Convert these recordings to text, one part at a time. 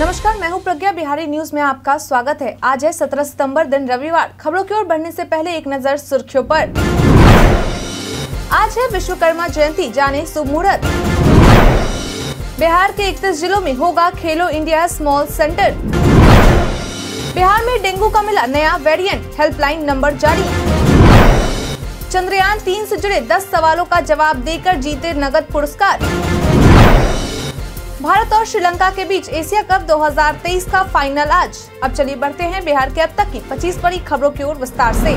नमस्कार, मैं हूँ प्रज्ञा। बिहारी न्यूज़ में आपका स्वागत है। आज है 17 सितंबर, दिन रविवार। खबरों की ओर बढ़ने से पहले एक नज़र सुर्खियों पर। आज है विश्वकर्मा जयंती, जाने शुभ मुहूर्त बिहार के 31 जिलों में होगा खेलो इंडिया स्मॉल सेंटर। बिहार में डेंगू का मिला नया वेरिएंट, हेल्पलाइन नंबर जारी। चंद्रयान तीन से जुड़े 10 सवालों का जवाब देकर जीते नगद पुरस्कार। भारत और श्रीलंका के बीच एशिया कप 2023 का फाइनल आज। अब चलिए बढ़ते हैं बिहार के अब तक की 25 बड़ी खबरों की ओर विस्तार से।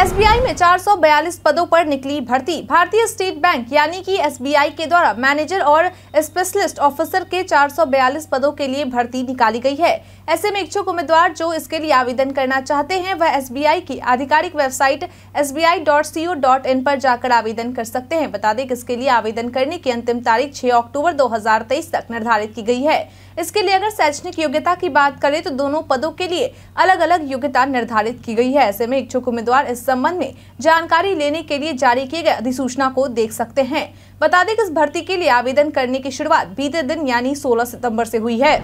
एसबीआई में 442 पदों पर निकली भर्ती। भारतीय स्टेट बैंक, यानी कि एसबीआई के द्वारा मैनेजर और स्पेशलिस्ट ऑफिसर के 442 पदों के लिए भर्ती निकाली गई है। ऐसे में इच्छुक उम्मीदवार जो इसके लिए आवेदन करना चाहते हैं, वह एसबीआई की आधिकारिक वेबसाइट sbi.co.in पर जाकर आवेदन कर सकते हैं। बता दें कि इसके लिए आवेदन करने की अंतिम तारीख छह अक्टूबर 2023 तक निर्धारित की गई है। इसके लिए अगर शैक्षणिक योग्यता की बात करें तो दोनों पदों के लिए अलग अलग योग्यता निर्धारित की गई है। ऐसे में इच्छुक उम्मीदवार इस संबंध में जानकारी लेने के लिए जारी किए गए अधिसूचना को देख सकते हैं। बता दें कि इस भर्ती के लिए आवेदन करने की शुरुआत बीते दिन यानी 16 सितंबर से हुई है।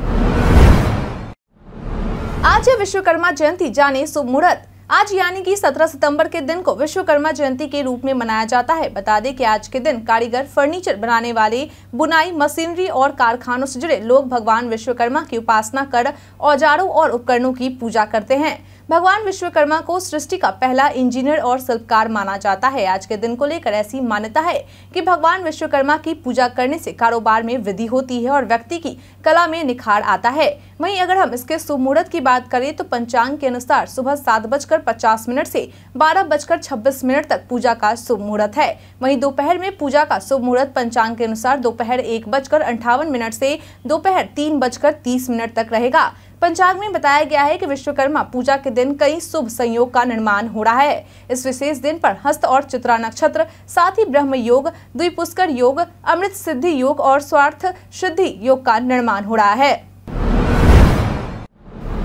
आज है विश्वकर्मा जयंती, जाने शुभ मुहूर्त। आज यानी कि 17 सितंबर के दिन को विश्वकर्मा जयंती के रूप में मनाया जाता है। बता दें कि आज के दिन कारीगर फर्नीचर बनाने वाले, बुनाई, मशीनरी और कारखानों से जुड़े लोग भगवान विश्वकर्मा की उपासना कर औजारों और उपकरणों की पूजा करते हैं। भगवान विश्वकर्मा को सृष्टि का पहला इंजीनियर और शिल्पकार माना जाता है। आज के दिन को लेकर ऐसी मान्यता है कि भगवान विश्वकर्मा की पूजा करने से कारोबार में वृद्धि होती है और व्यक्ति की कला में निखार आता है। वहीं अगर हम इसके शुभ मुहूर्त की बात करें तो पंचांग के अनुसार सुबह सात बजकर पचास मिनट से बारह बजकर छब्बीस मिनट तक पूजा का शुभ मुहूर्त है। वहीं दोपहर में पूजा का शुभ मुहूर्त पंचांग के अनुसार दोपहर एक बजकर अंठावन मिनट से दोपहर तीन बजकर तीस मिनट तक रहेगा। पंचांग में बताया गया है कि विश्वकर्मा पूजा के दिन कई शुभ संयोग का निर्माण हो रहा है। इस विशेष दिन पर हस्त और चित्रा नक्षत्र, साथ ही ब्रह्म योग, द्विपुष्कर योग, अमृत सिद्धि योग और स्वार्थ सिद्धि योग का निर्माण हो रहा है।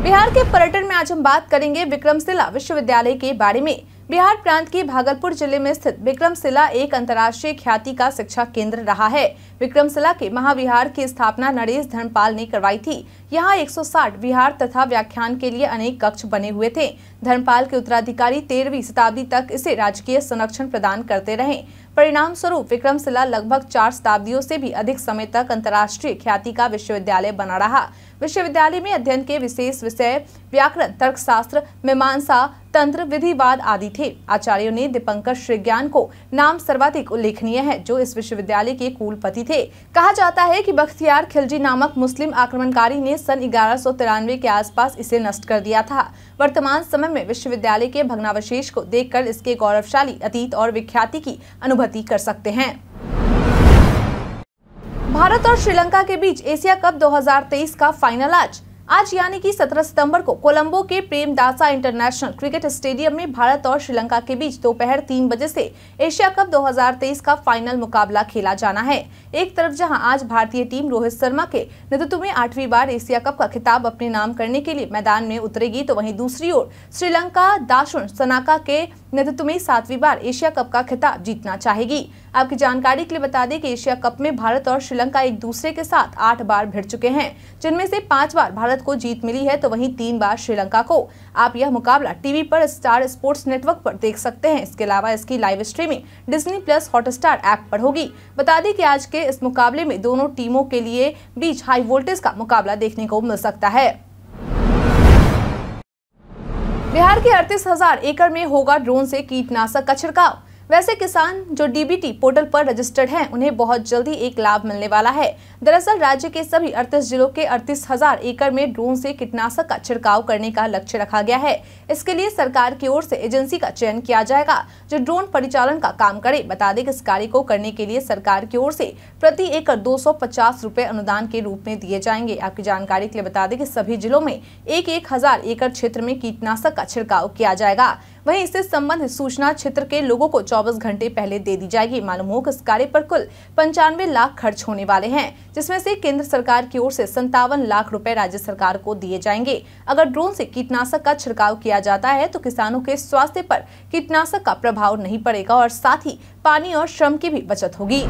बिहार के पर्यटन में आज हम बात करेंगे विक्रमशिला विश्वविद्यालय के बारे में। बिहार प्रांत के भागलपुर ज़िले में स्थित विक्रमशिला एक अंतर्राष्ट्रीय ख्याति का शिक्षा केंद्र रहा है। विक्रमशिला के महाविहार की स्थापना नरेश धर्मपाल ने करवाई थी। यहाँ 160 विहार तथा व्याख्यान के लिए अनेक कक्ष बने हुए थे। धर्मपाल के उत्तराधिकारी तेरहवीं शताब्दी तक इसे राजकीय संरक्षण प्रदान करते रहे। परिणाम स्वरूप विक्रमशिला लगभग चार शताब्दियों से भी अधिक समय तक अंतर्राष्ट्रीय ख्याति का विश्वविद्यालय बना रहा। विश्वविद्यालय में अध्ययन के विशेष विषय, व्याकरण, तर्कशास्त्र, मीमांसा तंत्र विधिवाद आदि थे। आचार्यों ने दीपंकर श्रीज्ञान को नाम सर्वाधिक उल्लेखनीय है, जो इस विश्वविद्यालय के कुलपति थे। कहा जाता है कि बख्तियार खिलजी नामक मुस्लिम आक्रमणकारी ने सन ग्यारह के आसपास इसे नष्ट कर दिया था। वर्तमान समय में विश्वविद्यालय के भग्नावशेष को देखकर इसके गौरवशाली अतीत और विख्याति की अनुभूति कर सकते हैं। भारत और श्रीलंका के बीच एशिया कप 2023 का फाइनल आज। आज यानी कि 17 सितंबर को कोलंबो के प्रेमदासा इंटरनेशनल क्रिकेट स्टेडियम में भारत और श्रीलंका के बीच दोपहर तीन बजे से एशिया कप 2023 का फाइनल मुकाबला खेला जाना है। एक तरफ़ जहाँ आज भारतीय टीम रोहित शर्मा के नेतृत्व में आठवीं बार एशिया कप का खिताब अपने नाम करने के लिए मैदान में उतरेगी तो वहीं दूसरी ओर श्रीलंका दाशुन सनाका के नेतृत्व में सातवीं बार एशिया कप का खिताब जीतना चाहेगी। आपकी जानकारी के लिए बता दें कि एशिया कप में भारत और श्रीलंका एक दूसरे के साथ आठ बार भिड़ चुके हैं, जिनमें से पाँच बार भारत को जीत मिली है तो वहीं तीन बार श्रीलंका को आप यह मुकाबला टीवी पर स्टार स्पोर्ट्स नेटवर्क पर देख सकते हैं। इसके अलावा इसकी live streaming Disney plus Hotstar app पर होगी। बता दें कि आज के इस मुकाबले में दोनों टीमों के लिए बीच हाई वोल्टेज का मुकाबला देखने को मिल सकता है। बिहार के अड़तीस हज़ार एकड़ में होगा ड्रोन से कीटनाशक का छिड़काव। वैसे किसान जो डीबीटी पोर्टल पर रजिस्टर्ड हैं, उन्हें बहुत जल्दी एक लाभ मिलने वाला है। दरअसल राज्य के सभी अड़तीस जिलों के अड़तीस हज़ार एकड़ में ड्रोन से कीटनाशक का छिड़काव करने का लक्ष्य रखा गया है। इसके लिए सरकार की ओर से एजेंसी का चयन किया जाएगा, जो ड्रोन परिचालन का काम करे। बता दें कि इस कार्य को करने के लिए सरकार की ओर से प्रति एकड़ दो सौ अनुदान के रूप में दिए जाएँगे। आपकी जानकारी के लिए बता दें कि सभी जिलों में एक एक हज़ार एकड़ क्षेत्र में कीटनाशक का छिड़काव किया जाएगा। वहीं इससे संबंधित सूचना क्षेत्र के लोगों को 24 घंटे पहले दे दी जाएगी। मालूम हो इस कार्य पर कुल पंचानवे लाख खर्च होने वाले हैं, जिसमें से केंद्र सरकार की ओर से संतावन लाख रुपए राज्य सरकार को दिए जाएँगे। अगर ड्रोन से कीटनाशक का छिड़काव किया जाता है तो किसानों के स्वास्थ्य पर कीटनाशक का प्रभाव नहीं पड़ेगा और साथ ही पानी और श्रम की भी बचत होगी।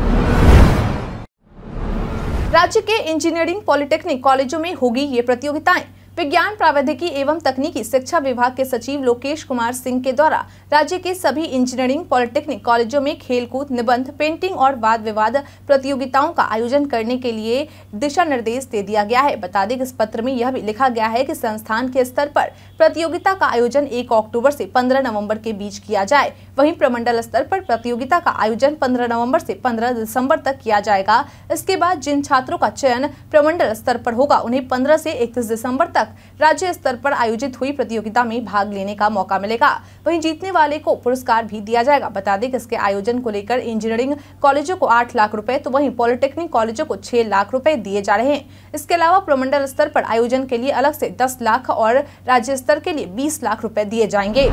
राज्य के इंजीनियरिंग पॉलिटेक्निक कॉलेजों में होगी ये प्रतियोगिताएँ। विज्ञान, प्रावैधिकी एवं तकनीकी शिक्षा विभाग के सचिव लोकेश कुमार सिंह के द्वारा राज्य के सभी इंजीनियरिंग, पॉलिटेक्निक कॉलेजों में खेलकूद, निबंध, पेंटिंग और वाद विवाद प्रतियोगिताओं का आयोजन करने के लिए दिशा निर्देश दे दिया गया है। बता दें इस पत्र में यह भी लिखा गया है कि संस्थान के स्तर पर प्रतियोगिता का आयोजन एक अक्टूबर से पंद्रह नवंबर के बीच किया जाए। वहीं प्रमंडल स्तर पर प्रतियोगिता का आयोजन पंद्रह नवंबर से पंद्रह दिसंबर तक किया जाएगा। इसके बाद जिन छात्रों का चयन प्रमंडल स्तर पर होगा, उन्हें पंद्रह से इकतीस दिसंबर तक राज्य स्तर पर आयोजित हुई प्रतियोगिता में भाग लेने का मौका मिलेगा। वहीं जीतने वाले को पुरस्कार भी दिया जाएगा। बता दें कि इसके आयोजन को लेकर इंजीनियरिंग कॉलेजों को आठ लाख रुपए तो वहीं पॉलिटेक्निक कॉलेजों को छह लाख रुपए दिए जा रहे हैं। इसके अलावा प्रमंडल स्तर पर आयोजन के लिए अलग से दस लाख और राज्य स्तर के लिए बीस लाख रुपए दिए जाएँगे।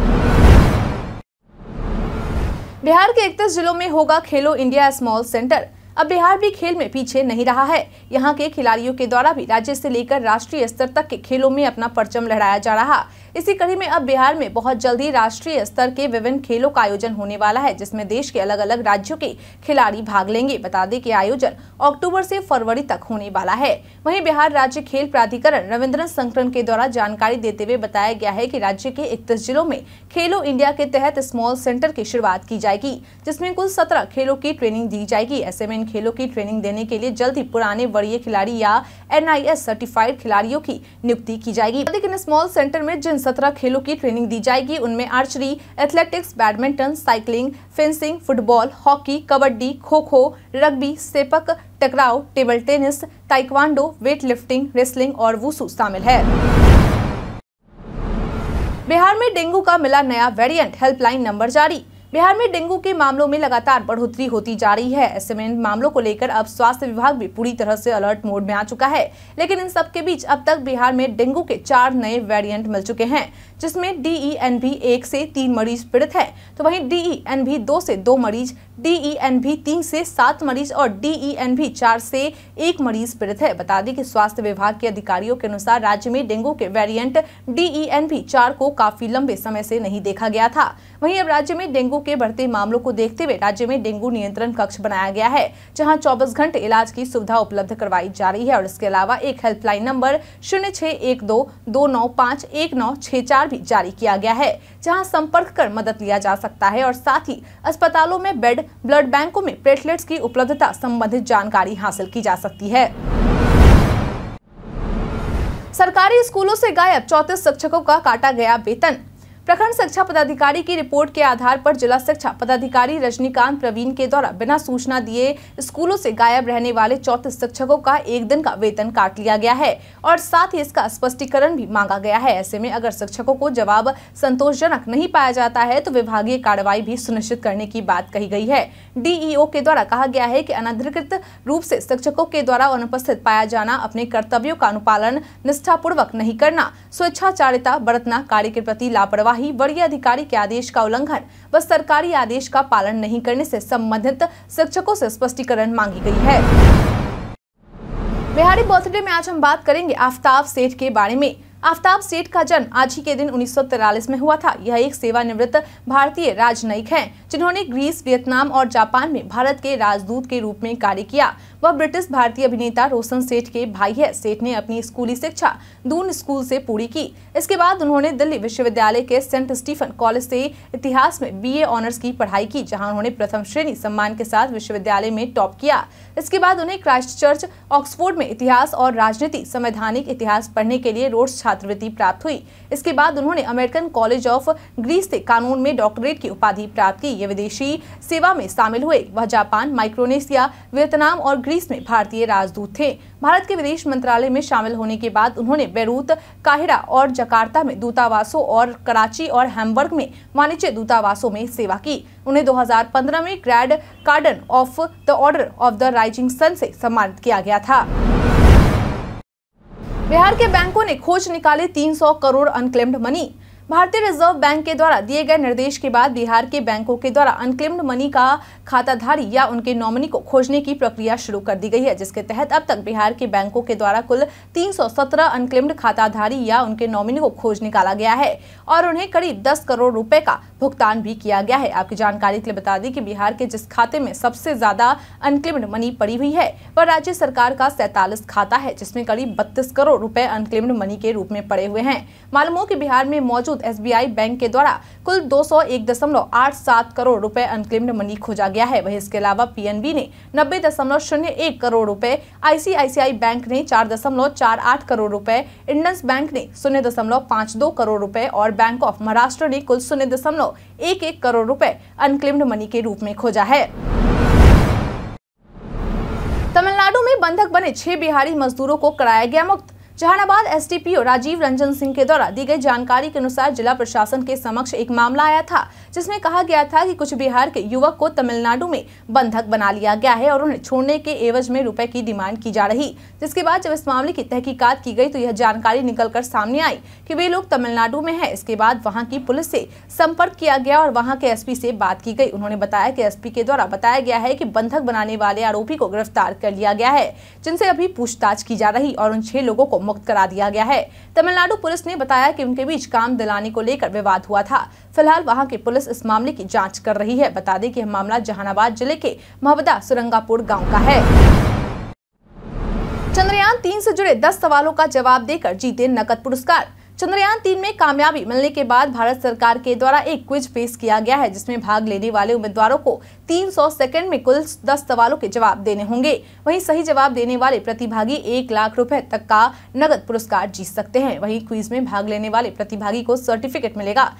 बिहार के इकतीस जिलों में होगा खेलो इंडिया स्मॉल सेंटर। अब बिहार भी खेल में पीछे नहीं रहा है। यहाँ के खिलाड़ियों के द्वारा भी राज्य से लेकर राष्ट्रीय स्तर तक के खेलों में अपना परचम लहराया जा रहा। इसी कड़ी में अब बिहार में बहुत जल्दी राष्ट्रीय स्तर के विभिन्न खेलों का आयोजन होने वाला है, जिसमें देश के अलग अलग राज्यों के खिलाड़ी भाग लेंगे। बता दें कि आयोजन अक्टूबर से फरवरी तक होने वाला है। वहीं बिहार राज्य खेल प्राधिकरण रविन्द्र संकरण के द्वारा जानकारी देते हुए बताया गया है कि राज्य के इकतीस जिलों में खेलो इंडिया के तहत स्मॉल सेंटर की शुरुआत की जाएगी, जिसमें कुल सत्रह खेलों की ट्रेनिंग दी जाएगी। ऐसे में इन खेलों की ट्रेनिंग देने के लिए जल्द ही पुराने वरीय खिलाड़ी या एनआईएस सर्टिफाइड खिलाड़ियों की नियुक्ति की जाएगी। लेकिन स्मॉल सेंटर में जिन सत्रह खेलों की ट्रेनिंग दी जाएगी, उनमें archery athletics badminton cycling fencing football hockey kabaddi kho kho rugby sepak takraw table tennis taekwondo weight lifting wrestling और वुसु शामिल है। बिहार में डेंगू का मिला नया वेरिएंट हेल्पलाइन नंबर जारी। बिहार में डेंगू के मामलों में लगातार बढ़ोतरी होती जा रही है। ऐसे में मामलों को लेकर अब स्वास्थ्य विभाग भी पूरी तरह से अलर्ट मोड में आ चुका है। लेकिन इन सब के बीच अब तक बिहार में डेंगू के चार नए वेरिएंट मिल चुके हैं, जिसमें डीईएनबी एक से तीन मरीज़ पीड़ित है। तो वहीं डीईएनबी दो से दो मरीज़ डीईएनबी तीन से सात मरीज़ और डीईएनबी चार से एक मरीज़ पीड़ित है। बता दें कि स्वास्थ्य विभाग के अधिकारियों के अनुसार राज्य में डेंगू के वेरिएंट डीईएनबी चार को काफ़ी लंबे समय से नहीं देखा गया था। वहीं अब राज्य में डेंगू के बढ़ते मामलों को देखते हुए राज्य में डेंगू नियंत्रण कक्ष बनाया गया है, जहाँ 24 घंटे इलाज की सुविधा उपलब्ध करवाई जा रही है और इसके अलावा एक हेल्पलाइन नंबर शून्य छह एक दो दो नौ पाँच एक नौ छह चार भी जारी किया गया है, जहाँ संपर्क कर मदद लिया जा सकता है और साथ ही अस्पतालों में बेड, ब्लड बैंकों में प्लेटलेट्स की उपलब्धता संबंधित जानकारी हासिल की जा सकती है। सरकारी स्कूलों से गायब चौतीस शिक्षकों का काटा गया वेतन प्रखंड शिक्षा पदाधिकारी की रिपोर्ट के आधार पर जिला शिक्षा पदाधिकारी रजनीकांत प्रवीण के द्वारा बिना सूचना दिए स्कूलों से गायब रहने वाले चौतीस शिक्षकों का एक दिन का वेतन काट लिया गया है और साथ ही इसका स्पष्टीकरण भी मांगा गया है। ऐसे में अगर शिक्षकों को जवाब संतोषजनक नहीं पाया जाता है तो विभागीय कार्रवाई भी सुनिश्चित करने की बात कही गई है। डीईओ के द्वारा कहा गया है की अनधिकृत रूप से शिक्षकों के द्वारा अनुपस्थित पाया जाना, अपने कर्तव्यों का अनुपालन निष्ठापूर्वक नहीं करना, स्वेच्छाचारिता बरतना कार्य के प्रति लापरवाही ही वरीय अधिकारी के आदेश का उल्लंघन व सरकारी आदेश का पालन नहीं करने से संबंधित शिक्षकों से स्पष्टीकरण मांगी गई है। बिहारी बर्थडे में आज हम बात करेंगे आफ्ताब सेठ के बारे में। आफ्ताब सेठ का जन्म आज ही के दिन उन्नीस में हुआ था। यह एक सेवानिवृत्त भारतीय राजनयिक हैं, जिन्होंने ग्रीस, वियतनाम और जापान में भारत के राजदूत के रूप में कार्य किया। वह ब्रिटिश भारतीय अभिनेता रोशन सेठ के भाई है। सेठ ने अपनी स्कूली शिक्षा दून स्कूल से पूरी की। इसके बाद उन्होंने दिल्ली विश्वविद्यालय के सेंट स्टीफन कॉलेज से इतिहास में बीए ऑनर्स की पढ़ाई की, जहाँ उन्होंने प्रथम श्रेणी सम्मान के साथ विश्वविद्यालय में टॉप किया। इसके बाद उन्हें क्राइस्ट चर्च, ऑक्सफोर्ड में इतिहास और राजनीति, संवैधानिक इतिहास पढ़ने के लिए रोड्स छात्रवृत्ति प्राप्त हुई। इसके बाद उन्होंने अमेरिकन कॉलेज ऑफ़ ग्रीस से कानून में डॉक्टरेट की उपाधि प्राप्त की। ये विदेशी सेवा में शामिल हुए। वह जापान, माइक्रोनेशिया, वियतनाम और ग्रीस में भारतीय राजदूत थे। भारत के विदेश मंत्रालय में शामिल होने के बाद उन्होंने बेरूत, काहिरा और जकार्ता में दूतावासों और कराची और हैमबर्ग में वाणिज्य दूतावासों में सेवा की। उन्हें 2015 में grand cordon of the order of the rising sun से सम्मानित किया गया था। बिहार के बैंकों ने खोज निकाले 300 करोड़ अनक्लेम्ड मनी। भारतीय रिज़र्व बैंक के द्वारा दिए गए निर्देश के बाद बिहार के बैंकों के द्वारा अनक्लेम्ड मनी का खाताधारी या उनके नॉमिनी को खोजने की प्रक्रिया शुरू कर दी गई है, जिसके तहत अब तक बिहार के बैंकों के द्वारा कुल 317 अनक्लेम्ड खाताधारी या उनके नॉमिनी को खोज निकाला गया है और उन्हें करीब 10 करोड़ रुपए का भुगतान भी किया गया है। आपकी जानकारी के लिए बता दी कि बिहार के जिस खाते में सबसे ज़्यादा अनक्लेम्ड मनी पड़ी हुई है, वह राज्य सरकार का सैतालीस खाता है, जिसमें करीब बत्तीस करोड़ रुपए अनक्लेम्ड मनी के रूप में पड़े हुए हैं। मालूम हो कि बिहार में मौजूद मौजूद एसबीआई बैंक के द्वारा कुल दो करोड़ रुपए अनक्लेम्ड मनी खोजा गया है। वही इसके अलावा पीएनबी ने नब्बे करोड़ रुपए आईसीआईसीआई बैंक ने चार करोड़ रुपए इंडस बैंक ने शून्य करोड़ रुपए और बैंक ऑफ़ महाराष्ट्र ने कुल शून्य करोड़ रुपए अनक्लेम्ड मनी के रूप में खोजा है। तमिलनाडु में बंधक बने छह बिहारी मजदूरों को कराया गया मुक्त। जहानाबाद एसडीपीओ राजीव रंजन सिंह के द्वारा दी गई जानकारी के अनुसार जिला प्रशासन के समक्ष एक मामला आया था जिसमें कहा गया था कि कुछ बिहार के युवक को तमिलनाडु में बंधक बना लिया गया है और उन्हें छोड़ने के एवज में रुपए की डिमांड की जा रही। जिसके बाद जब इस मामले की तहकीकात की गई तो यह जानकारी निकलकर सामने आई कि वे लोग तमिलनाडु में है। इसके बाद वहाँ की पुलिस से संपर्क किया गया और वहाँ के एसपी से बात की गई। उन्होंने बताया की एस के द्वारा बताया गया है की बंधक बनाने वाले आरोपी को गिरफ़्तार कर लिया गया है, जिनसे अभी पूछताछ की जा रही और उन छह लोगों को मुक्त करा दिया गया है। तमिलनाडु पुलिस ने बताया कि उनके बीच काम दिलाने को लेकर विवाद हुआ था। फ़िलहाल वहाँ की पुलिस इस मामले की जाँच कर रही है। बता दें कि यह मामला जहानाबाद ज़िले के महबदा सुरंगापुर गाँव का है। चंद्रयान तीन से जुड़े दस सवालों का जवाब देकर जीते नकद पुरस्कार। चंद्रयान तीन में कामयाबी मिलने के बाद भारत सरकार के द्वारा एक क्विज पेश किया गया है, जिसमें भाग लेने वाले उम्मीदवारों को 300 सेकंड में कुल 10 सवालों के जवाब देने होंगे। वहीं सही जवाब देने वाले प्रतिभागी एक लाख रुपए तक का नगद पुरस्कार जीत सकते हैं। वहीं क्विज में भाग लेने वाले प्रतिभागी को सर्टिफिकेट मिलेगा।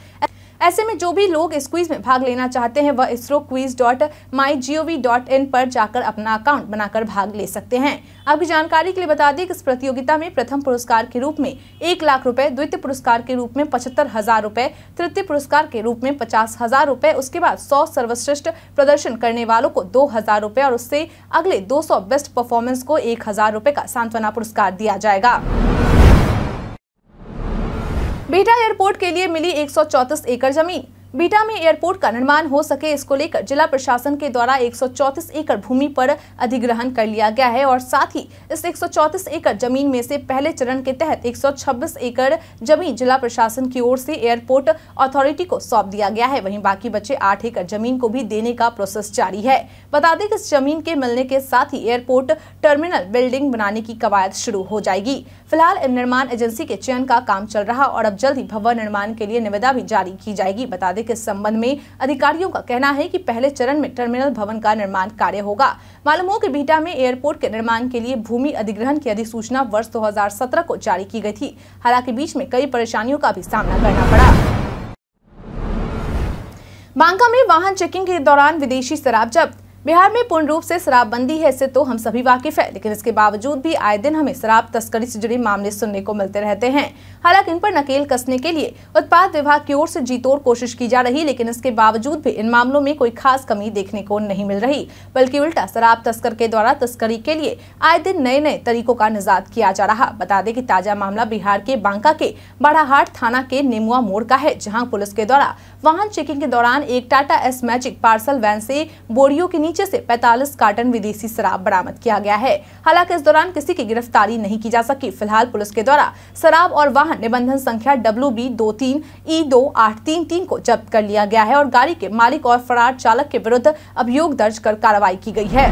ऐसे में जो भी लोग इस क्विज में भाग लेना चाहते हैं, वह ISRO quiz dot my G O V dot in पर जाकर अपना अकाउंट बनाकर भाग ले सकते हैं। आपकी जानकारी के लिए बता दें कि इस प्रतियोगिता में प्रथम पुरस्कार के रूप में एक लाख रुपए, द्वितीय पुरस्कार के रूप में पचहत्तर हज़ार रुपए, तृतीय पुरस्कार के रूप में पचास हज़ार रुपए, उसके बाद सौ सर्वश्रेष्ठ प्रदर्शन करने वालों को दो हज़ार रुपए और उससे अगले दो सौ बेस्ट परफॉर्मेंस को एक हज़ार रुपए का सांत्वना पुरस्कार दिया जाएगा। बिहटा एयरपोर्ट के लिए मिली एक सौ चौंतीस एकड़ ज़मीन। बीटा में एयरपोर्ट का निर्माण हो सके, इसको लेकर जिला प्रशासन के द्वारा 134 एकड़ भूमि पर अधिग्रहण कर लिया गया है और साथ ही इस 134 एकड़ ज़मीन में से पहले चरण के तहत 126 एकड़ ज़मीन जिला प्रशासन की ओर से एयरपोर्ट अथॉरिटी को सौंप दिया गया है। वहीं बाकी बचे आठ एकड़ ज़मीन को भी देने का प्रोसेस जारी है। बता दें इस ज़मीन के मिलने के साथ ही एयरपोर्ट टर्मिनल बिल्डिंग बनाने की कवायद शुरू हो जाएगी। फ़िलहाल निर्माण एजेंसी के चयन का काम चल रहा और अब जल्द ही भवन निर्माण के लिए निविदा भी जारी की जाएगी, बता दें के संबंध में अधिकारियों का कहना है कि पहले चरण में टर्मिनल भवन का निर्माण कार्य होगा। मालूम हो कि बीटा में एयरपोर्ट के निर्माण के लिए भूमि अधिग्रहण की अधिसूचना वर्ष 2017 को जारी की गई थी। हालाँकि बीच में कई परेशानियों का भी सामना करना पड़ा। बांका में वाहन चेकिंग के दौरान विदेशी शराब जब्त बिहार में पूर्ण रूप से शराबबंदी है, इससे तो हम सभी वाकिफ है, लेकिन इसके बावजूद भी आए दिन हमें शराब तस्करी से जुड़े मामले सुनने को मिलते रहते हैं। हालाँकि इन पर नकेल कसने के लिए उत्पाद विभाग की ओर से जीतोड़ कोशिश की जा रही, लेकिन इसके बावजूद भी इन मामलों में कोई खास कमी देखने को नहीं मिल रही, बल्कि उल्टा शराब तस्कर के द्वारा तस्करी के लिए आए दिन नए नए तरीकों का निजात किया जा रहा। बता दें कि ताज़ा मामला बिहार के बांका के बड़ाहाट थाना के नेमुआ मोड़ का है, जहाँ पुलिस के द्वारा वाहन चेकिंग के दौरान एक Tata Ace magic parcel van से बोरियो के नीचे से 45 कार्टन विदेशी शराब बरामद किया गया है। हालाँकि इस दौरान किसी की गिरफ्तारी नहीं की जा सकी। फ़िलहाल पुलिस के द्वारा शराब और वाहन निबंधन संख्या डब्ल्यू बी दो तीन ई दो आठ तीन तीन को जब्त कर लिया गया है और गाड़ी के मालिक और फरार चालक के विरुद्ध अभियोग दर्ज कर कार्रवाई की गई है।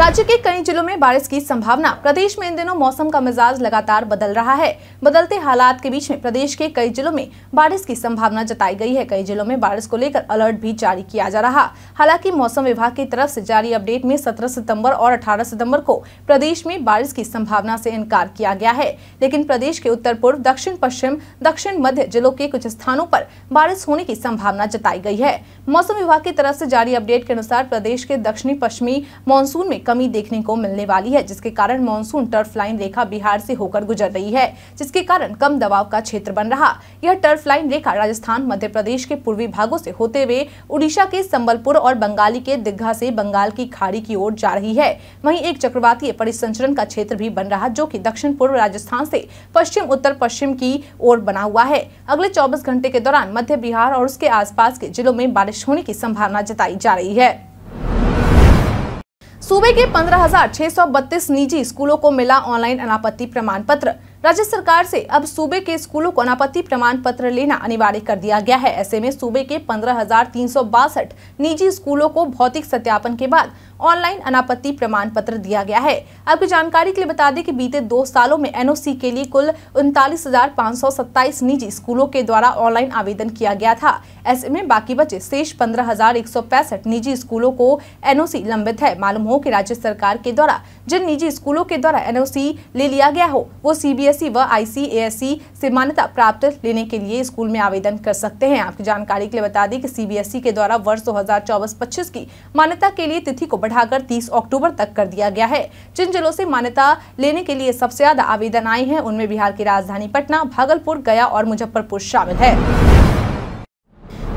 राज्य के कई जिलों में बारिश की संभावना। प्रदेश में इन दिनों मौसम का मिजाज लगातार बदल रहा है। बदलते हालात के बीच में प्रदेश के कई जिलों में बारिश की संभावना जताई गई है। कई जिलों में बारिश को लेकर अलर्ट भी जारी किया जा रहा। हालाँकि मौसम विभाग की तरफ़ से जारी अपडेट में सत्रह सितंबर और अठारह सितंबर को प्रदेश में बारिश की संभावना से इनकार किया गया है। लेकिन प्रदेश के उत्तर पूर्व, दक्षिण, पश्चिम, दक्षिण, मध्य जिलों के कुछ स्थानों पर बारिश होने की संभावना जताई गई है। मौसम विभाग की तरफ़ से जारी अपडेट के अनुसार प्रदेश के दक्षिणी पश्चिमी मानसून में कमी देखने को मिलने वाली है, जिसके कारण मानसून टर्फ लाइन रेखा बिहार से होकर गुजर रही है, जिसके कारण कम दबाव का क्षेत्र बन रहा। यह टर्फ लाइन रेखा राजस्थान, मध्य प्रदेश के पूर्वी भागों से होते हुए उड़ीसा के संबलपुर और बंगाली के दिग्घा से बंगाल की खाड़ी की ओर जा रही है। वहीं एक चक्रवातीय परिसंचरण का क्षेत्र भी बन रहा, जो कि दक्षिण पूर्व राजस्थान से पश्चिम, उत्तर पश्चिम की ओर बना हुआ है। अगले 24 घंटे के दौरान मध्य बिहार और उसके आसपास के जिलों में बारिश होने की संभावना जताई जा रही है। सूबे के 15,632 निजी स्कूलों को मिला ऑनलाइन अनापत्ति प्रमाण पत्र राज्य सरकार से अब सूबे के स्कूलों को अनापत्ति प्रमाण पत्र लेना अनिवार्य कर दिया गया है। ऐसे में सूबे के पंद्रह निजी स्कूलों को भौतिक सत्यापन के बाद ऑनलाइन अनापत्ति प्रमाण पत्र दिया गया है। आपकी जानकारी के लिए बता दें कि बीते दो सालों में एनओसी के लिए कुल उनतालीस निजी स्कूलों के द्वारा ऑनलाइन आवेदन किया गया था। ऐसे में बाकी बचे शेष पंद्रह निजी स्कूलों को एनओसी लंबित है। मालूम हो कि राज्य सरकार के द्वारा जिन निजी स्कूलों के द्वारा एनओसी ले लिया गया हो, वो सीबीएसई व आईसीएसई से मान्यता प्राप्त लेने के लिए स्कूल में आवेदन कर सकते हैं। आपकी जानकारी के लिए बता दें कि सीबीएसई के द्वारा वर्ष 2024-25 की मान्यता के लिए तिथि को बढ़ाकर 30 अक्टूबर तक कर दिया गया है। जिन जिलों से मान्यता लेने के लिए सबसे ज़्यादा आवेदन आए हैं, उनमें बिहार की राजधानी पटना, भागलपुर, गया और मुजफ्फरपुर शामिल है।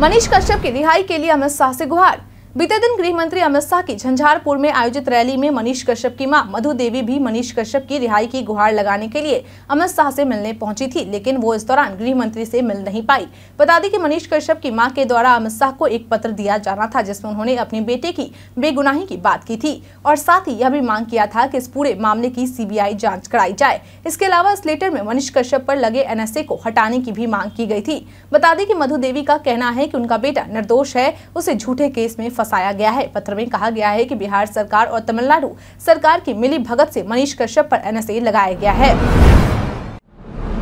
मनीष कश्यप की रिहाई के लिए अमित शाह से गुहार। बीते दिन गृह मंत्री अमित शाह की झंझारपुर में आयोजित रैली में मनीष कश्यप की माँ मधु देवी भी मनीष कश्यप की रिहाई की गुहार लगाने के लिए अमित शाह से मिलने पहुँची थी, लेकिन वो इस दौरान गृह मंत्री से मिल नहीं पाई। बता दें कि मनीष कश्यप की माँ के द्वारा अमित शाह को एक पत्र दिया जाना था, जिसमें उन्होंने अपने बेटे की बेगुनाही की बात की थी और साथ ही यह भी मांग किया था कि इस पूरे मामले की सीबीआई जाँच कराई जाए। इसके अलावा इस लेटर में मनीष कश्यप पर लगे एनएसए को हटाने की भी मांग की गई थी। बता दें कि मधु देवी का कहना है की उनका बेटा निर्दोष है, उसे झूठे केस में फंसाया गया है। पत्र में कहा गया है कि बिहार सरकार और तमिलनाडु सरकार की मिली भगत से मनीष कश्यप पर एनएसए लगाया गया है।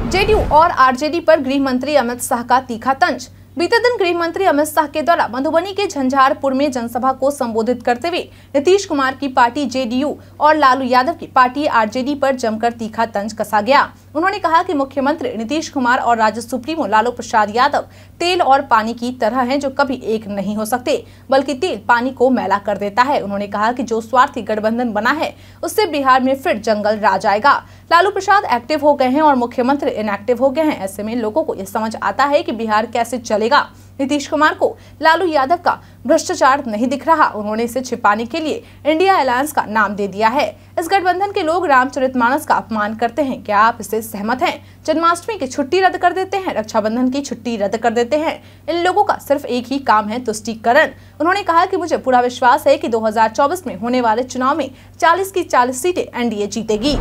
जेडीयू और आरजेडी पर गृह मंत्री अमित शाह का तीखा तंज बीते दिन गृह मंत्री अमित शाह के द्वारा मधुबनी के झंझारपुर में जनसभा को संबोधित करते हुए नीतीश कुमार की पार्टी जेडीयू और लालू यादव की पार्टी आरजेडी पर जमकर तीखा तंज कसा गया। उन्होंने कहा कि मुख्यमंत्री नीतीश कुमार और राज्य सुप्रीमो लालू प्रसाद यादव तेल और पानी की तरह हैं जो कभी एक नहीं हो सकते, बल्कि तेल, पानी को मैला कर देता है। उन्होंने कहा कि जो स्वार्थी गठबंधन बना है, उससे बिहार में फिर जंगल राज आएगा। लालू प्रसाद एक्टिव हो गए हैं और मुख्यमंत्री इनएक्टिव हो गए हैं। ऐसे में लोगों को यह समझ आता है की बिहार कैसे चलेगा। नीतीश कुमार को लालू यादव का भ्रष्टाचार नहीं दिख रहा। उन्होंने इसे छिपाने के लिए इंडिया अलायंस का नाम दे दिया है। इस गठबंधन के लोग रामचरितमानस का अपमान करते हैं। क्या आप इससे सहमत हैं? जन्माष्टमी की छुट्टी रद्द कर देते हैं। रक्षाबंधन की छुट्टी रद्द कर देते हैं। इन लोगों का सिर्फ़ एक ही काम है, तुष्टिकरण। उन्होंने कहा कि मुझे पूरा विश्वास है कि 2024 में होने वाले चुनाव में 40 की 40 सीटें एनडीए जीतेगी।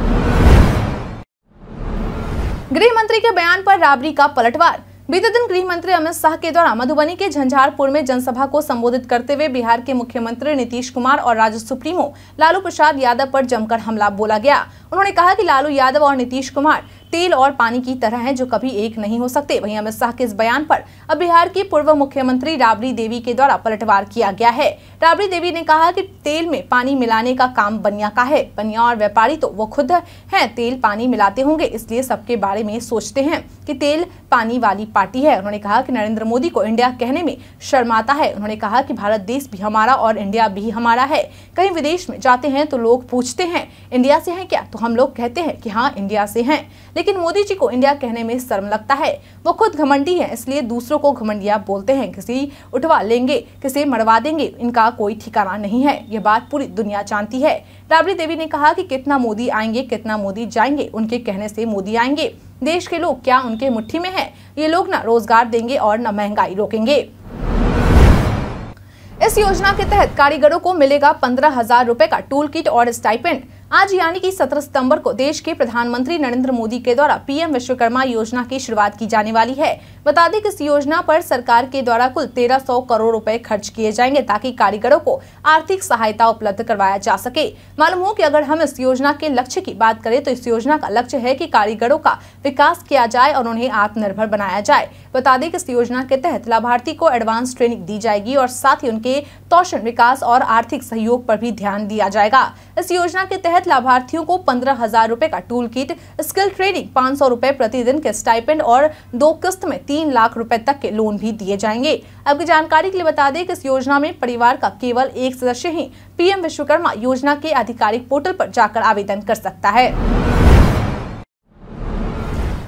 गृह मंत्री के बयान पर राबरी का पलटवार। बीते दिन गृह मंत्री अमित शाह के द्वारा मधुबनी के झंझारपुर में जनसभा को संबोधित करते हुए बिहार के मुख्यमंत्री नीतीश कुमार और राज्य सुप्रीमो लालू प्रसाद यादव पर जमकर हमला बोला गया। उन्होंने कहा कि लालू यादव और नीतीश कुमार तेल और पानी की तरह हैं जो कभी एक नहीं हो सकते। वहीं अमित शाह के इस बयान पर अब बिहार की पूर्व मुख्यमंत्री राबड़ी देवी के द्वारा पलटवार किया गया है। राबड़ी देवी ने कहा कि तेल में पानी मिलाने का काम बनिया का है। बनिया और व्यापारी तो वो खुद है, तेल पानी मिलाते होंगे, इसलिए सबके बारे में सोचते हैं कि तेल पानी वाली पार्टी है। उन्होंने कहा कि नरेंद्र मोदी को इंडिया कहने में शर्माता है। उन्होंने कहा कि भारत देश भी हमारा और इंडिया भी हमारा है। कहीं विदेश में जाते हैं तो लोग पूछते हैं, इंडिया से है क्या? तो हम लोग कहते हैं कि हाँ इंडिया से हैं। लेकिन मोदी जी को इंडिया कहने में शर्म लगता है। वो खुद घमंडी है, इसलिए दूसरों को घमंडिया बोलते हैं। किसी उठवा लेंगे, किसी मरवा देंगे, इनका कोई ठिकाना नहीं है। ये बात पूरी दुनिया जानती है। राबड़ी देवी ने कहा कि कितना मोदी आएँगे, कितना मोदी जाएँगे, उनके कहने से मोदी आएँगे। देश के लोग क्या उनके मुट्ठी में है? ये लोग न रोज़गार देंगे और न महँगाई रोकेंगे। इस योजना के तहत कारीगरों को मिलेगा पंद्रह हज़ार रूपए का टूल किट और स्टाइपेंड। आज यानी कि 17 सितंबर को देश के प्रधानमंत्री नरेंद्र मोदी के द्वारा पीएम विश्वकर्मा योजना की शुरुआत की जाने वाली है। बता दें कि इस योजना पर सरकार के द्वारा कुल 1300 करोड़ रुपए खर्च किए जाएँगे ताकि कारीगरों को आर्थिक सहायता उपलब्ध करवाया जा सके। मालूम हो कि अगर हम इस योजना के लक्ष्य की बात करें तो इस योजना का लक्ष्य है की कारीगरों का विकास किया जाए और उन्हें आत्मनिर्भर बनाया जाए। बता दें कि इस योजना के तहत लाभार्थी को एडवांस ट्रेनिंग दी जाएगी और साथ ही उनके कौशल विकास और आर्थिक सहयोग पर भी ध्यान दिया जाएगा। इस योजना के तहत लाभार्थियों को पंद्रह हज़ार रूपए का टूल किट स्किल ट्रेनिंग पाँच सौ रूपए प्रतिदिन के स्टाइपेंड और दो किस्त में तीन लाख रूपए तक के लोन भी दिए जाएँगे। आपकी जानकारी के लिए बता दें कि इस योजना में परिवार का केवल एक सदस्य ही पीएम विश्वकर्मा योजना के आधिकारिक पोर्टल पर जाकर आवेदन कर सकता है।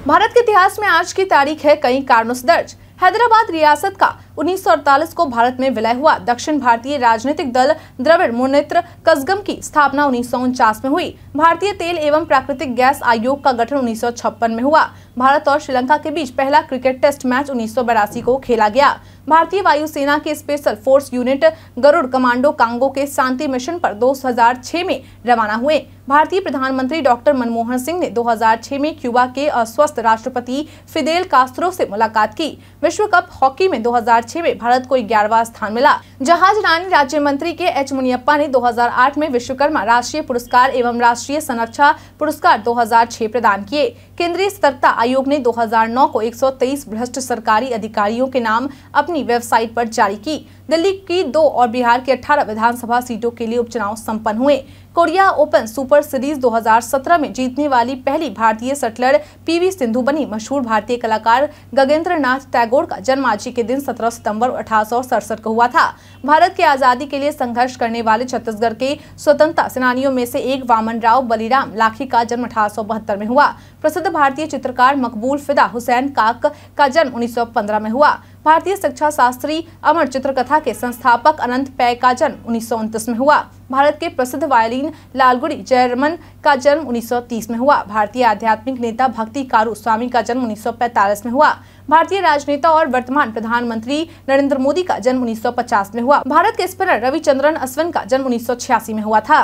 भारत के इतिहास में आज की तारीख है कई कारणों से दर्ज। हैदराबाद रियासत का 1948 को भारत में विलय हुआ। दक्षिण भारतीय राजनीतिक दल द्रविड़ मुनेत्र कसगम की स्थापना उन्नीस सौ उनचास में हुई। भारतीय तेल एवं प्राकृतिक गैस आयोग का गठन उन्नीस सौ छप्पन में हुआ। भारत और श्रीलंका के बीच पहला क्रिकेट टेस्ट मैच उन्नीस सौ बयासी को खेला गया। भारतीय वायुसेना के special force unit Garud commando Congo के शांति मिशन पर 2006 में रवाना हुए। भारतीय प्रधानमंत्री डॉक्टर मनमोहन सिंह ने 2006 में क्यूबा के अस्वस्थ राष्ट्रपति फिदेल कास्त्रो से मुलाकात की। विश्व कप हॉकी में 2006 में भारत को ग्यारहवा स्थान मिला जहाज़ रानी राज्य मंत्री के एच मुनियप्पा ने 2008 में विश्वकर्मा राष्ट्रीय पुरस्कार एवं राष्ट्रीय संरक्षा पुरस्कार 2006 प्रदान किए। केंद्रीय सतर्कता आयोग ने 2009 को 123 भ्रष्ट सरकारी अधिकारियों के नाम अपनी वेबसाइट पर जारी की दिल्ली की दो और बिहार की 18 विधानसभा सीटों के लिए उपचुनाव संपन्न हुए। कोरिया ओपन सुपर सीरीज़ 2017 में जीतने वाली पहली भारतीय सटलर पीवी सिंधु बनी। मशहूर भारतीय कलाकार गगेंद्र नाथ टैगोर का जन्म आज के दिन 17 सितंबर अठारह सौ सड़सठ को हुआ था। भारत की आज़ादी के लिए संघर्ष करने वाले छत्तीसगढ़ के स्वतंत्रता सेनानियों में से एक वामन राव बलिराम लाखी का जन्म अठारह सौ बहत्तर में हुआ। प्रसिद्ध भारतीय चित्रकार मकबूल फिदा हुसैन काक का जन्म उन्नीस सौ पंद्रह में हुआ। भारतीय शिक्षा शास्त्री, अमर चित्रकथा के संस्थापक अनंत पै का जन्म उन्नीस सौ उनतीस में हुआ। भारत के प्रसिद्ध वायलिन लालगुड़ी जयरमन का जन्म 1930 में हुआ। भारतीय आध्यात्मिक नेता भक्ति कारू स्वामी का जन्म 1945 में हुआ। भारतीय राजनेता और वर्तमान प्रधानमंत्री नरेंद्र मोदी का जन्म 1950 में हुआ। भारत के स्पिनर रविचंद्रन अश्विन का जन्म उन्नीस सौ छियासी में हुआ था।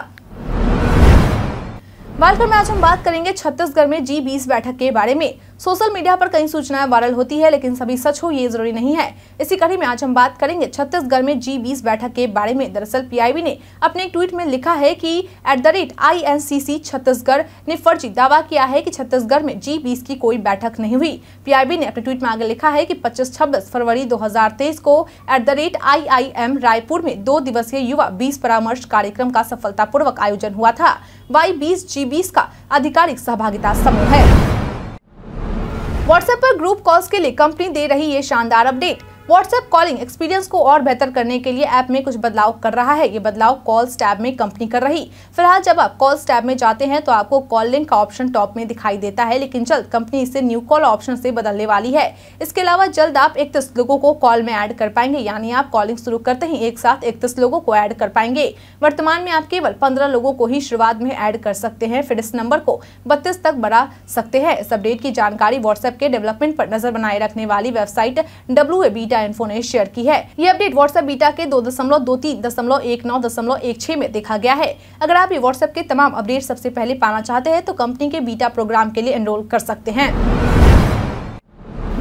बालकर में आज हम बात करेंगे छत्तीसगढ़ में जी बीस बैठक के बारे में। सोशल मीडिया पर कई सूचनाएँ वायरल होती है, लेकिन सभी सच हो, ये ज़रूरी नहीं है। इसी कड़ी में आज हम बात करेंगे। छत्तीसगढ़ में जी बीस बैठक के बारे में। दरअसल पीआईबी ने अपने एक ट्वीट में लिखा है कि at the rate I Chhattisgarh ने फर्जी दावा किया है कि छत्तीसगढ़ में जी बीस की कोई बैठक नहीं हुई। पीआईबी ने अपने ट्वीट में आगे लिखा है कि पच्चीस छब्बीस फरवरी दो हज़ार तेईस को at the rate I Raipur में दो दिवसीय युवा बीस परामर्श कार्यक्रम का सफलतापूर्वक आयोजन हुआ था। वाई बीस जी बीस का आधिकारिक सहभागिता समूह है। व्हाट्सएप पर ग्रुप कॉल्स के लिए कंपनी दे रही ये शानदार अपडेट व्हाट्सएप कॉलिंग एक्सपीरियंस को और बेहतर करने के लिए ऐप में कुछ बदलाव कर रहा है। ये बदलाव कॉल्स टैब में कंपनी कर रही। फ़िलहाल जब आप कॉल्स टैब में जाते हैं तो आपको कॉल लिंक का ऑप्शन टॉप में दिखाई देता है, लेकिन जल्द कंपनी इसे न्यू कॉल ऑप्शन से बदलने वाली है। इसके अलावा जल्द आप इकतीस लोगों को कॉल में ऐड कर पाएँगे, यानी आप कॉलिंग शुरू करते ही एक साथ इकतीस लोगों को ऐड कर पाएँगे। वर्तमान में आप केवल पंद्रह लोगों को ही शुरुआत में ऐड कर सकते हैं, फिर इस नंबर को बत्तीस तक बढ़ा सकते हैं। इस अपडेट की जानकारी व्हाट्सएप के डेवलपमेंट पर नज़र बनाए रखने वाली वेबसाइट डब्ल्यू बीटा इन्फो ने शेयर की है। ये अपडेट व्हाट्सएप बीटा के दो दशमलव दो तीन दशमलव एक नौ दशमलव एक छह में देखा गया है। अगर आप ये व्हाट्सएप के तमाम अपडेट सबसे पहले पाना चाहते हैं तो कंपनी के बीटा प्रोग्राम के लिए एनरोल कर सकते हैं।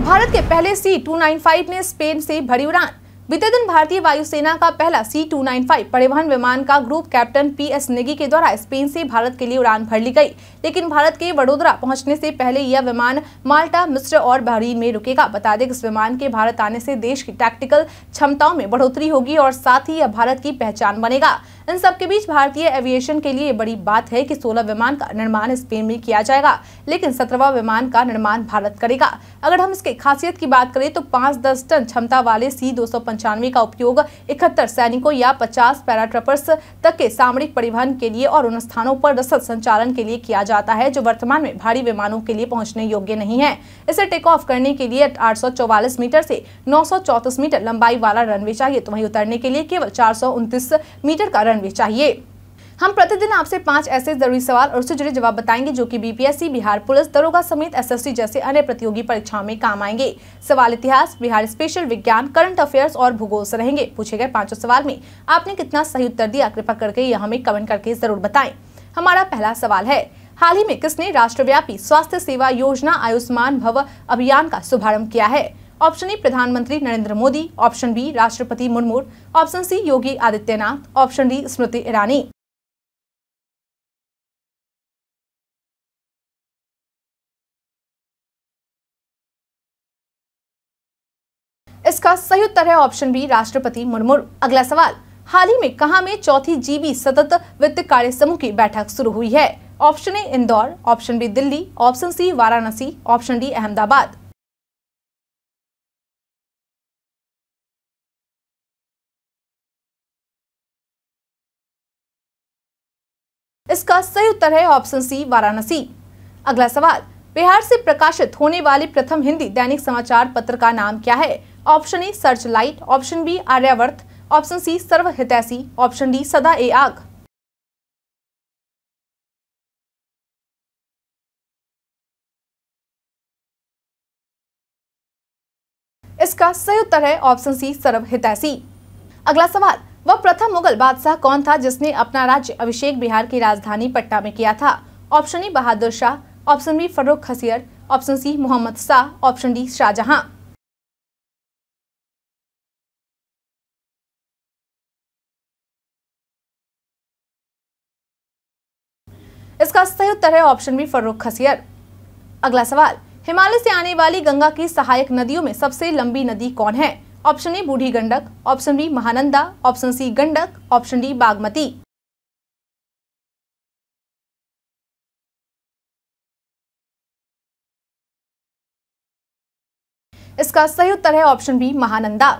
भारत के पहले सी टू नाइन फाइव ने स्पेन से भरी उड़ान। बीते दिन भारतीय वायुसेना का पहला सी टू नाइन फाइव परिवहन विमान का group captain P S Negi के द्वारा स्पेन से भारत के लिए उड़ान भर ली गई। लेकिन भारत के वडोदरा पहुँचने से पहले यह विमान माल्टा, मिस्र और बहरीन में रुकेगा। बता दें इस विमान के भारत आने से देश की टैक्टिकल क्षमताओं में बढ़ोतरी होगी और साथ ही यह भारत की पहचान बनेगा। इन सबके बीच भारतीय एविएशन के लिए बड़ी बात है कि 16 विमान का निर्माण स्पेन में किया जाएगा, लेकिन सत्रहवा विमान का निर्माण भारत करेगा। अगर हम इसके खासियत की बात करें तो पाँच दस टन क्षमता वाले सी दो का उपयोग इकहत्तर सैनिकों या पचास पैराट्रपर्स तक के सामरिक परिवहन के लिए और उन स्थानों पर रसद संचालन के लिए किया जाता है, जो वर्तमान में भारी विमानों के लिए पहुँचने योग्य नहीं है। इसे टेक ऑफ़ करने के लिए आठ सौ चौवालिस मीटर से नौ मीटर लंबाई वाला रनवे चाहिए। तो वहीं उतरने के लिए केवल चार सौ उनतीस मीटर का रनवे चाहिए। हम प्रतिदिन आपसे पाँच ऐसे ज़रूरी सवाल और उससे जुड़े जवाब बताएँगे जो कि बीपीएससी बिहार पुलिस, दरोगा समेत एसएससी जैसे अन्य प्रतियोगी परीक्षाओं में काम आएँगे। सवाल इतिहास, बिहार स्पेशल विज्ञान, करंट अफेयर्स और भूगोल से रहेंगे। पूछे गए पाँचों सवाल में आपने कितना सही उत्तर दिया, कृपा करके यह हमें कमेंट करके ज़रूर बताएँ। हमारा पहला सवाल है, हाल ही में किसने राष्ट्रव्यापी स्वास्थ्य सेवा योजना, आयुष्मान भव अभियान का शुभारंभ किया है? ऑप्शन ए, प्रधानमंत्री नरेंद्र मोदी। ऑप्शन बी, राष्ट्रपति Murmu option C, Yogi Adityanath. Option D, Smriti Irani. इसका सही उत्तर है ऑप्शन बी, राष्ट्रपति मुर्मू अगला सवाल, हाल ही में कहा में चौथी जीबी सतत वित्त कार्य समूह की बैठक शुरू हुई है? Option A, Indore. Option B, Delhi. Option C, Varanasi. Option D, Ahmedabad. इसका सही उत्तर है ऑप्शन सी, वाराणसी। अगला सवाल, बिहार से प्रकाशित होने वाले प्रथम हिंदी दैनिक समाचार पत्र का नाम क्या है? Option A search light option B, Aryavarta, option C सर्व हितैषी ऑप्शन डी, सदा ए आग। इसका सही उत्तर है ऑप्शन सी सर्व हितैषी अगला सवाल वह प्रथम मुगल बादशाह कौन था जिसने अपना राज्य अभिषेक बिहार की राजधानी पटना में किया था? Option A Bahadur Shah option B Farrukhsiyar option C Mohammad Shah option D Shahjahan. इसका सही उत्तर है ऑप्शन बी फर्रुख खसियर। अगला सवाल, हिमालय से आने वाली गंगा की सहायक नदियों में सबसे लंबी नदी कौन है? Option A Burhi Gandak, option B Mahananda, option C Gandak, option D Bagmati. इसका सही उत्तर है ऑप्शन बी महानंदा।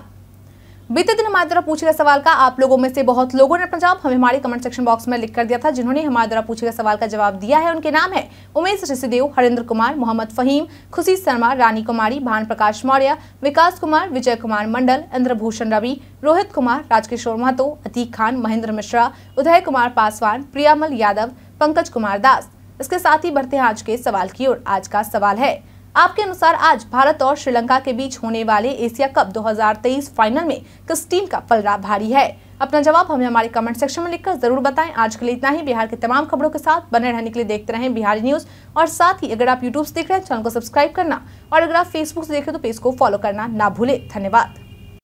बीते दिन हमारे द्वारा पूछे गए सवाल का आप लोगों में से बहुत लोगों ने अपना जवाब हमें हमारे कमेंट सेक्शन बॉक्स में लिख कर दिया था, जिन्होंने हमारे द्वारा पूछे गए सवाल का जवाब दिया है। उनके नाम है उमेश ऋषिदेव हरिंद्र कुमार, मोहम्मद फहीम, खुशी शर्मा, रानी कुमारी, भान प्रकाश मौर्य, विकास कुमार, विजय कुमार मंडल, इंद्रभूषण रवि, रोहित कुमार, राजकिशोर महतो, अतीक खान, महेंद्र मिश्रा, उदय कुमार पासवान, प्रियामल यादव, पंकज कुमार दास। इसके साथ ही बढ़ते हैं आज के सवाल की ओर। आज का सवाल है आपके अनुसार आज भारत और श्रीलंका के बीच होने वाले एशिया कप 2023 फाइनल में किस टीम का पलड़ा भारी है? अपना जवाब हमें हमारे कमेंट सेक्शन में लिखकर ज़रूर बताएँ। आज के लिए इतना ही। बिहार के तमाम खबरों के साथ बने रहने के लिए देखते रहें बिहारी न्यूज़। और साथ ही अगर आप यूट्यूब से देख रहे हैं, चैनल को सब्सक्राइब करना। और अगर आप फेसबुक से देख रहे हैं तो पेज को फॉलो करना ना भूले। धन्यवाद।